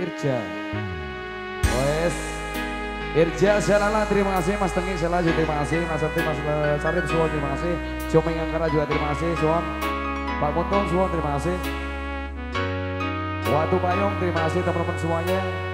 Irja. Wes. Irja Selala terima kasih. Mas Tengi juga terima kasih. Mas Sarti Mas Sarip Suwon terima kasih. Jomeng Angkara juga terima kasih. Suwon. Pak Kuntong Suwon terima kasih. Watu Payung terima kasih teman-teman semuanya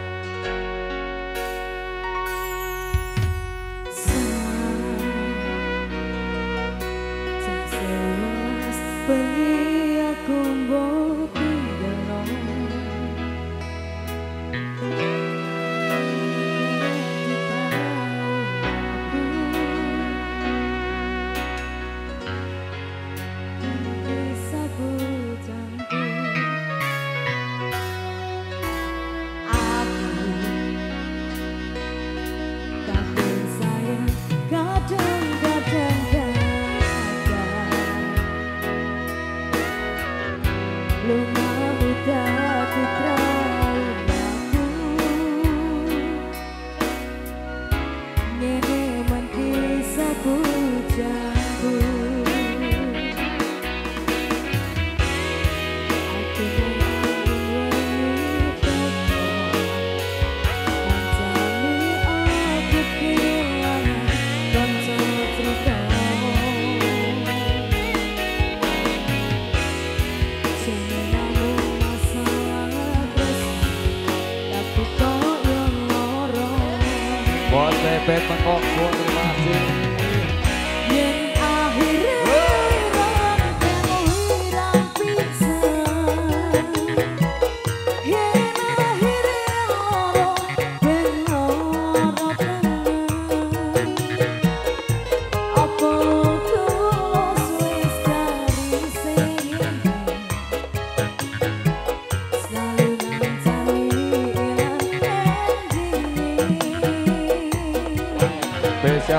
Bos Bebet Mengkok Suwon terima kasih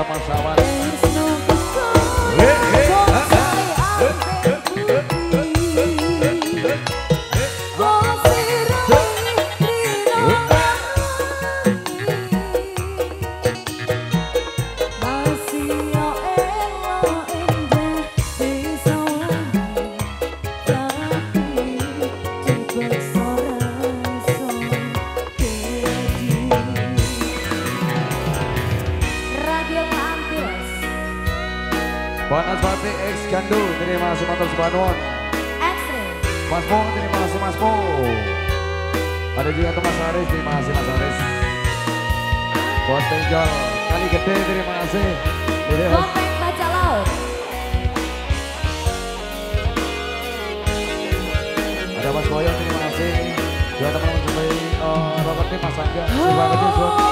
passar. Kasih Sebanun Ekstrim Mas Mo terima kasih Mas Mo. Ada juga Mas Haris terima kasih Mas Haris. Bos Benjol Kali Gede terima kasih. Komeng Baca Laut. Ada Mas Boyo terima kasih. Juga teman-teman sebagai uh, Robert Tim Mas Angga. Terima kasih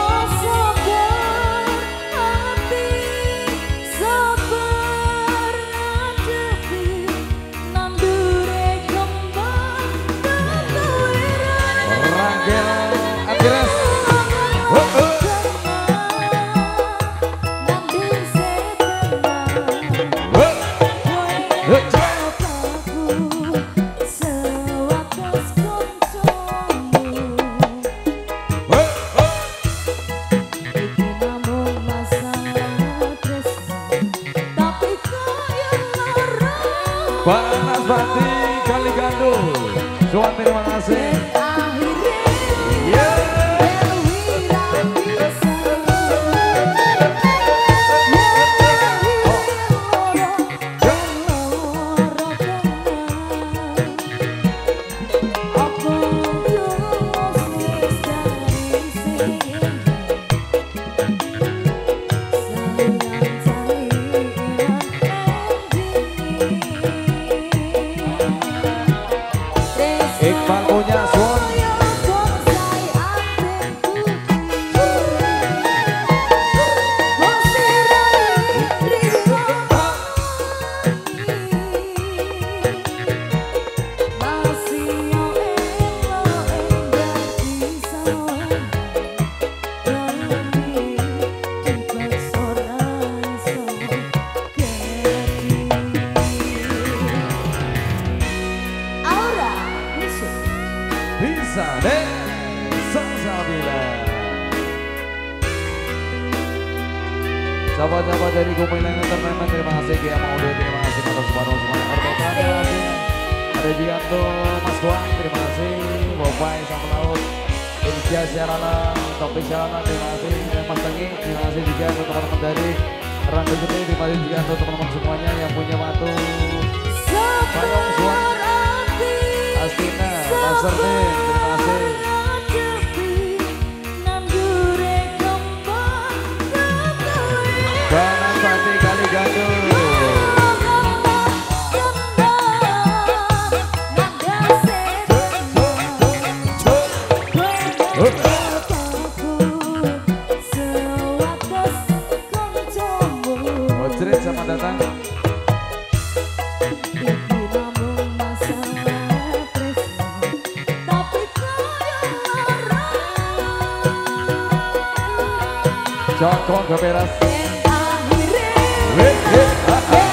Panas Batik Kali Gandu Suwon terima kasih Sahabat-sahabat dari Gumilang Entertainment Terima kasih. Kia Maudo Terima kasih. Mas Subhanahu semuanya Merdeka Terima kasih Ada tuh Mas Wang Terima kasih. Bobai Sama Laut. Irja Syarala, Topik Syarala, terima kasih. Dan Mas Tengi, terima kasih juga untuk teman-teman dari Randu Gede, terima kasih juga untuk teman-teman semuanya yang punya waktu. Payung Suwan, Astina, Mas terima kasih. Ojret sama datang. Joko Geberas. Wih, wih, ah, ah.